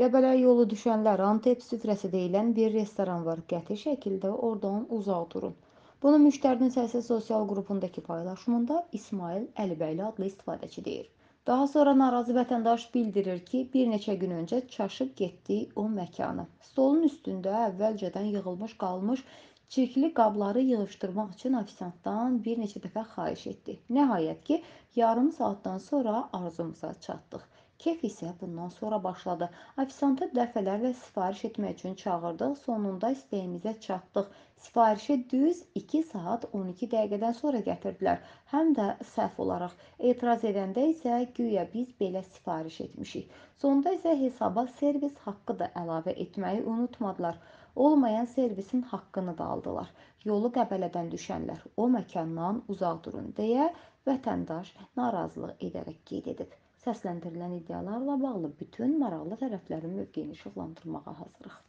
Qəbələ yolu düşənlər Antep süfrəsi deyilən bir restoran var. Qəti şəkildə oradan uzaq durun. Bunu müştərinin səsi sosial qrupundakı paylaşımında İsmail Əlibəyli adlı istifadəçi deyir. Daha sonra narazı vətəndaş bildirir ki, bir neçə gün öncə çaşıb getdiyi o məkanı. Stolun üstündə əvvəlcədən yığılmış qalmış çirkli qabları yığışdırmaq üçün ofisiantdan bir neçə dəfə xahiş etdi. Nəhayət ki, yarım saatdan sonra arzumuza çatdıq. Kef isə bundan sonra başladı. Ofisiantı dəfələrlə sifariş etmək üçün çağırdıq. Sonunda istəyimizə çatdıq. Sifarişi düz 2 saat 12 dəqiqədən sonra gətirdilər. Həm də səhv olaraq. Etiraz edəndə isə güya biz belə sifariş etmişik. Sonda isə hesaba servis haqqı da əlavə etməyi unutmadılar. Olmayan servisin haqqını da aldılar. Yolu Qəbələdən düşənlər o məkandan uzaq durun deyə vətəndaş narazılıq edərək qeyd edib. Səsləndirilən iddialarla bağlı bütün maraqlı tərəflərin mövqeyini işıqlandırmağa hazırıq.